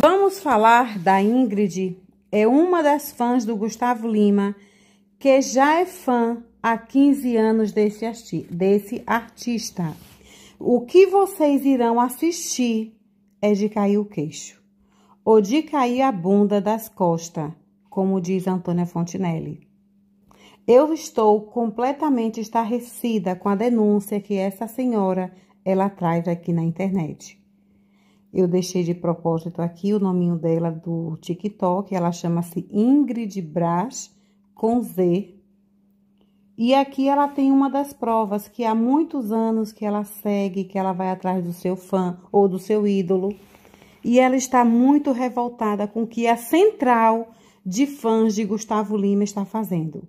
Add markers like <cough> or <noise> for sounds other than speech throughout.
Vamos falar da Ingrid, é uma das fãs do Gustavo Lima, que já é fã há 15 anos desse, desse artista. O que vocês irão assistir é de cair o queixo, ou de cair a bunda das costas, como diz Antônia Fontinelli. Eu estou completamente estarrecida com a denúncia que essa senhora ela traz aqui na internet. Eu deixei de propósito aqui o nominho dela do TikTok. Ela chama-se Ingrid Brás com Z. E aqui ela tem uma das provas que há muitos anos que ela segue, que ela vai atrás do seu fã ou do seu ídolo. E ela está muito revoltada com o que a central de fãs de Gustavo Lima está fazendo.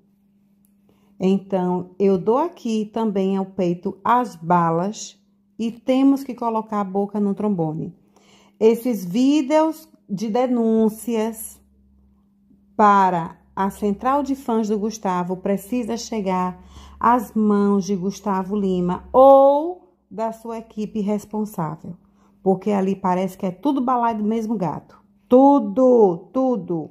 Então, eu dou aqui também ao peito as balas e temos que colocar a boca no trombone esses vídeos de denúncias para a central de fãs do Gustavo precisa chegar às mãos de Gustavo Lima ou da sua equipe responsável, porque ali parece que é tudo balaio do mesmo gato. Tudo, tudo.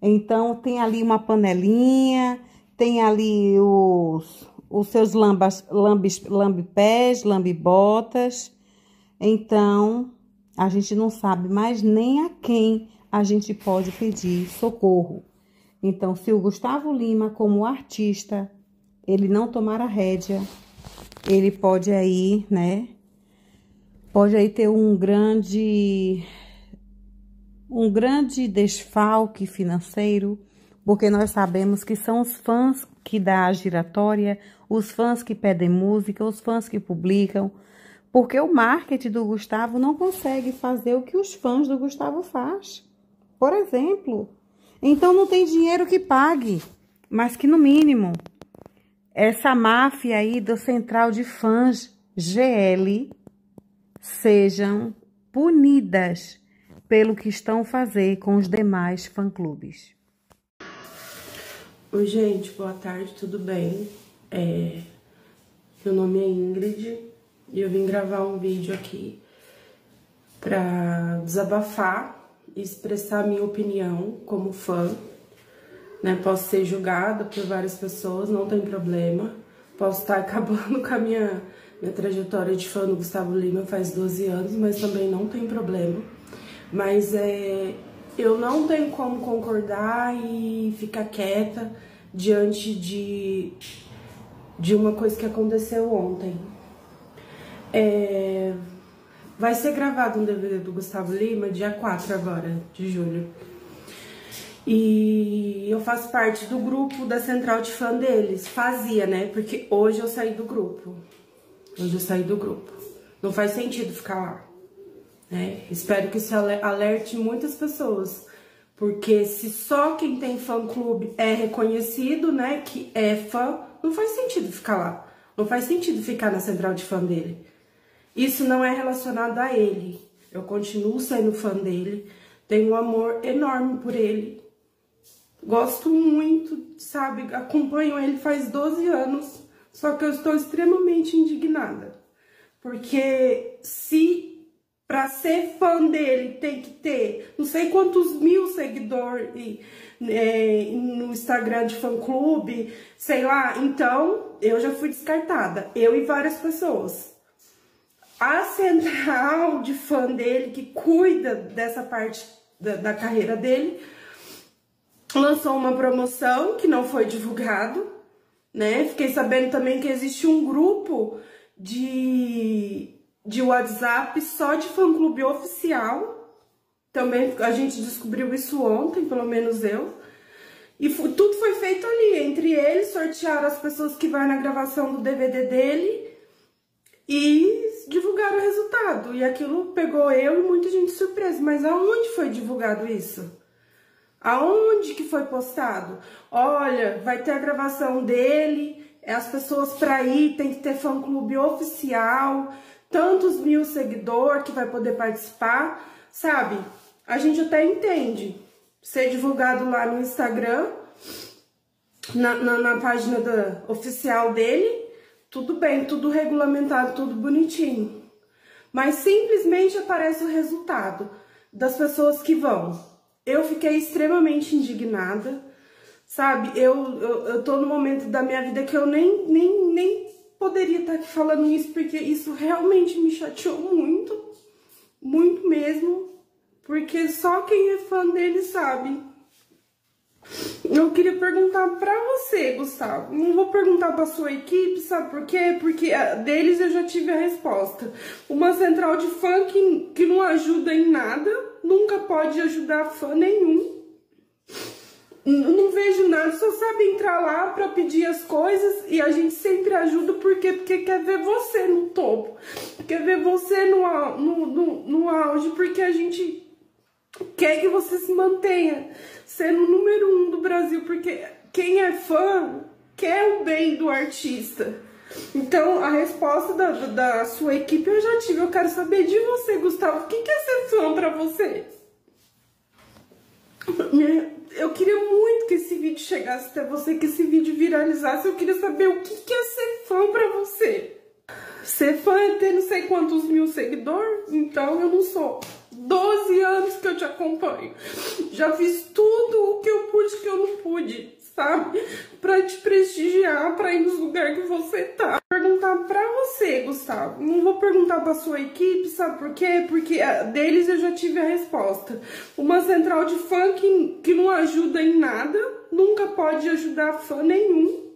Então tem ali uma panelinha, tem ali os, os seus lambas, lambes, lambipés, lambibotas. Então, a gente não sabe mais nem a quem a gente pode pedir socorro. Então, se o Gustavo Lima, como artista, ele não tomar a rédea, ele pode aí, né? Pode aí ter um grande um grande desfalque financeiro, porque nós sabemos que são os fãs que dá a giratória, os fãs que pedem música, os fãs que publicam, porque o marketing do Gustavo não consegue fazer o que os fãs do Gustavo faz. Por exemplo, então não tem dinheiro que pague, mas que no mínimo essa máfia aí do Central de Fãs GL sejam punidas pelo que estão fazer com os demais fã-clubes. Oi, gente, boa tarde, tudo bem? É... Meu nome é Ingrid, e eu vim gravar um vídeo aqui para desabafar e expressar minha opinião como fã. Né? Posso ser julgada por várias pessoas, não tem problema. Posso estar <laughs> acabando com a minha, minha trajetória de fã do Gustavo Lima faz 12 anos, mas também não tem problema. Mas é, eu não tenho como concordar e ficar quieta diante de, de uma coisa que aconteceu ontem. É, vai ser gravado um DVD do Gustavo Lima dia 4 agora, de julho. E eu faço parte do grupo da central de fã deles. Fazia, né? Porque hoje eu saí do grupo. Hoje eu saí do grupo. Não faz sentido ficar lá. Né? Espero que isso alerte muitas pessoas. Porque se só quem tem fã clube é reconhecido, né? Que é fã, não faz sentido ficar lá. Não faz sentido ficar na central de fã dele. Isso não é relacionado a ele. Eu continuo sendo fã dele, tenho um amor enorme por ele. Gosto muito, sabe? Acompanho ele faz 12 anos, só que eu estou extremamente indignada. Porque se para ser fã dele tem que ter não sei quantos mil seguidores é, no Instagram de fã clube, sei lá, então eu já fui descartada, eu e várias pessoas a central de fã dele, que cuida dessa parte da, da carreira dele, lançou uma promoção que não foi divulgado, né? Fiquei sabendo também que existe um grupo de, de WhatsApp só de fã-clube oficial. Também a gente descobriu isso ontem, pelo menos eu. E tudo foi feito ali, entre eles, sortearam as pessoas que vão na gravação do DVD dele e divulgaram o resultado. E aquilo pegou eu e muita gente surpresa. Mas aonde foi divulgado isso? Aonde que foi postado? Olha, vai ter a gravação dele, é as pessoas para ir, tem que ter fã-clube oficial, tantos mil seguidores que vai poder participar, sabe? A gente até entende ser divulgado lá no Instagram, na, na, na página da, oficial dele, tudo bem, tudo regulamentado, tudo bonitinho. Mas simplesmente aparece o resultado das pessoas que vão. Eu fiquei extremamente indignada, sabe? Eu, eu, eu tô no momento da minha vida que eu nem, nem, nem poderia estar aqui falando isso, porque isso realmente me chateou muito, muito mesmo, porque só quem é fã dele sabe. Eu queria perguntar pra você, Gustavo. Não vou perguntar pra sua equipe, sabe por quê? Porque deles eu já tive a resposta. Uma central de fã que, que não ajuda em nada, nunca pode ajudar fã nenhum. Não vejo nada, só sabe entrar lá pra pedir as coisas e a gente sempre ajuda porque, porque quer ver você no topo. Quer ver você no, no, no, no auge, porque a gente quer que você se mantenha sendo o número um do Brasil, porque quem é fã quer o bem do artista. Então, a resposta da, da sua equipe eu já tive. Eu quero saber de você, Gustavo. O que é ser fã pra você? Eu queria muito que esse vídeo chegasse até você, que esse vídeo viralizasse. Eu queria saber o que é ser fã pra você. Ser fã é ter não sei quantos mil seguidores? Então eu não sou. 12 anos que eu te acompanho. Já fiz tudo o que eu pude que eu não pude, sabe? Pra te prestigiar, pra ir nos lugares que você tá. Perguntar pra você, Gustavo. Não vou perguntar pra sua equipe, sabe por quê? Porque deles eu já tive a resposta. Uma central de fã que, que não ajuda em nada, nunca pode ajudar fã nenhum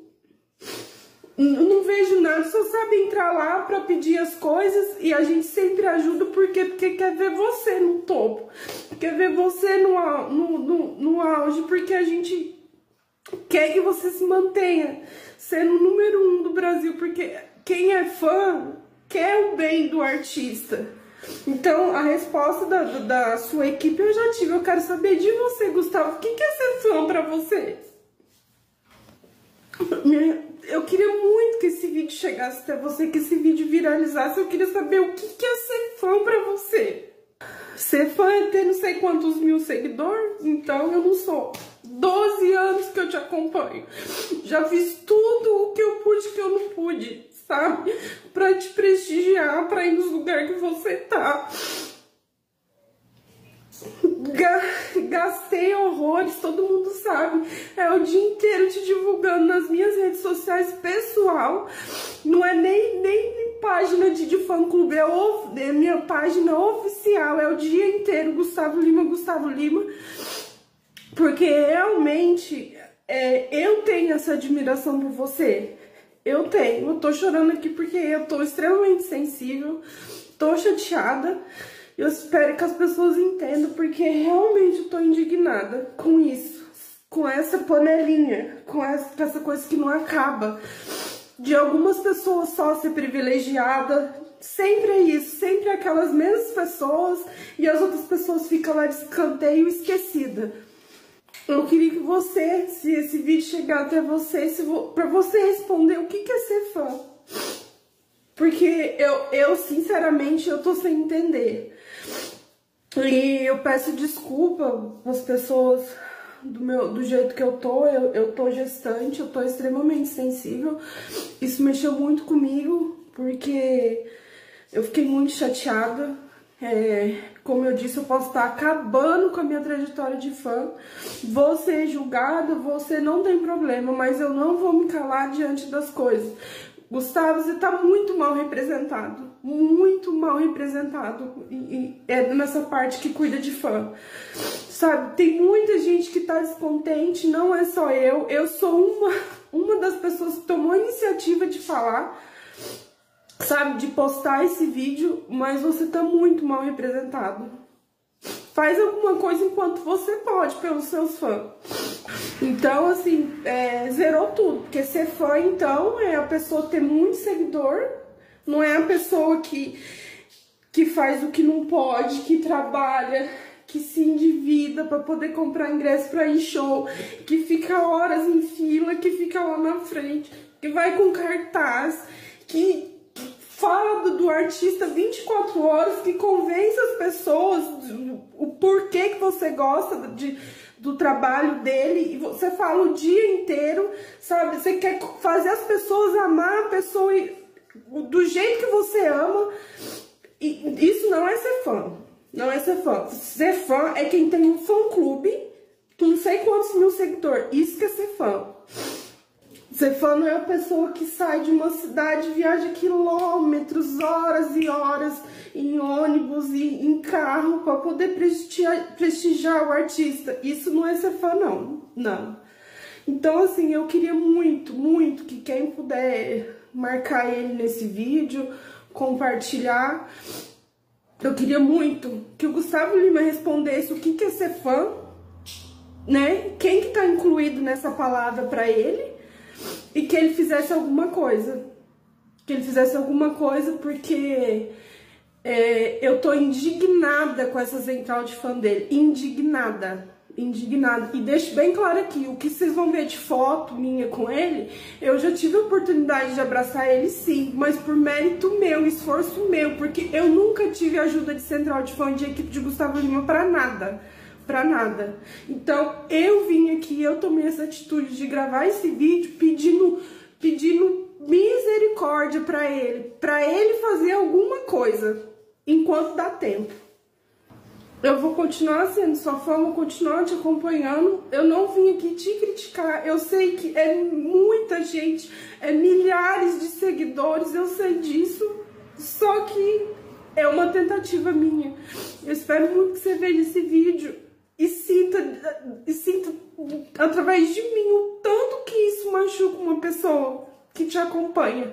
não vejo nada, só sabe entrar lá para pedir as coisas e a gente sempre ajuda porque, porque quer ver você no topo, quer ver você no, no, no, no auge, porque a gente quer que você se mantenha sendo o número um do Brasil, porque quem é fã quer o bem do artista. Então, a resposta da, da sua equipe eu já tive. Eu quero saber de você, Gustavo. O que é ser fã pra você? eu queria muito que esse vídeo chegasse até você, que esse vídeo viralizasse. Eu queria saber o que, que é ser fã pra você. Ser fã é ter não sei quantos mil seguidores, então eu não sou. 12 anos que eu te acompanho. Já fiz tudo o que eu pude que eu não pude, sabe? Pra te prestigiar, pra ir nos lugares que você tá gastei horrores, todo mundo sabe. É o dia inteiro te divulgando nas minhas redes sociais pessoal. Não é nem, nem página de, de fã clube, é, o, é minha página oficial. É o dia inteiro Gustavo Lima, Gustavo Lima. Porque realmente é, eu tenho essa admiração por você. Eu tenho. Eu tô chorando aqui porque eu tô extremamente sensível, tô chateada. Eu espero que as pessoas entendam, porque realmente eu tô indignada com isso. Com essa panelinha, com essa, com essa coisa que não acaba. De algumas pessoas só ser privilegiada. Sempre é isso, sempre é aquelas mesmas pessoas e as outras pessoas ficam lá de escanteio esquecida. Eu queria que você, se esse vídeo chegar até você, se vo, pra você responder o que, que é ser fã. Porque eu, eu, sinceramente, eu tô sem entender. E eu peço desculpa às pessoas do, meu, do jeito que eu tô, eu, eu tô gestante, eu tô extremamente sensível. Isso mexeu muito comigo, porque eu fiquei muito chateada. É, como eu disse, eu posso estar acabando com a minha trajetória de fã. Vou ser julgada, você não tem problema, mas eu não vou me calar diante das coisas. Gustavo, você tá muito mal representado. Muito mal representado. E, e é nessa parte que cuida de fã. Sabe, tem muita gente que tá descontente, não é só eu. Eu sou uma, uma das pessoas que tomou a iniciativa de falar, sabe, de postar esse vídeo, mas você tá muito mal representado. Faz alguma coisa enquanto você pode pelos seus fãs. Então, assim, é, zerou tudo. Porque ser fã, então, é a pessoa ter muito seguidor, não é a pessoa que, que faz o que não pode, que trabalha, que se endivida para poder comprar ingresso para ir show, que fica horas em fila, que fica lá na frente, que vai com cartaz, artista 24 horas, que convence as pessoas o porquê que você gosta de do trabalho dele e você fala o dia inteiro, sabe? Você quer fazer as pessoas amar a pessoa do jeito que você ama. E isso não é ser fã. Não é ser fã. Ser fã é quem tem um fã clube com não sei quantos mil seguidores. Isso que é ser fã. Ser fã não é a pessoa que sai de uma cidade, viaja quilômetros, horas e horas em ônibus e em carro para poder prestigiar, o artista. Isso não é ser fã, não. Não. Então, assim, eu queria muito, muito que quem puder marcar ele nesse vídeo, compartilhar. Eu queria muito que o Gustavo Lima respondesse o que, que é ser fã, né? Quem que tá incluído nessa palavra para ele e que ele fizesse alguma coisa. Que ele fizesse alguma coisa porque é, eu tô indignada com essa central de fã dele. Indignada. Indignada. E deixo bem claro aqui, o que vocês vão ver de foto minha com ele, eu já tive a oportunidade de abraçar ele sim, mas por mérito meu, esforço meu, porque eu nunca tive ajuda de central de fã de equipe de Gustavo Lima para nada para nada. Então, eu vim aqui, eu tomei essa atitude de gravar esse vídeo pedindo pedindo misericórdia para ele, para ele fazer alguma coisa enquanto dá tempo. Eu vou continuar sendo sua fã, vou continuar te acompanhando. Eu não vim aqui te criticar. Eu sei que é muita gente, é milhares de seguidores, eu sei disso. Só que é uma tentativa minha. Eu espero muito que você veja esse vídeo e sinta, e sinta através de mim o tanto que isso machuca uma pessoa que te acompanha.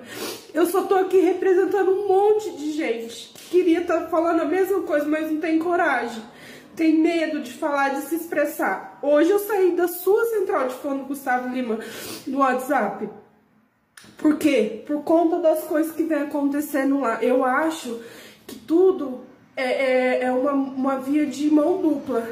Eu só tô aqui representando um monte de gente. Queria estar tá falando a mesma coisa, mas não tem coragem. Tem medo de falar, de se expressar. Hoje eu saí da sua central de do Gustavo Lima no WhatsApp. Por quê? Por conta das coisas que vem acontecendo lá. Eu acho que tudo é, é, é uma, uma via de mão dupla.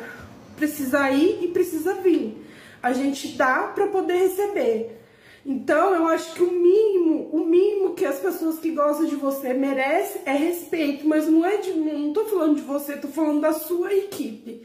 Precisa ir e precisa vir. A gente dá para poder receber. Então, eu acho que o mínimo, o mínimo que as pessoas que gostam de você merecem é respeito, mas não é de não tô falando de você, tô falando da sua equipe.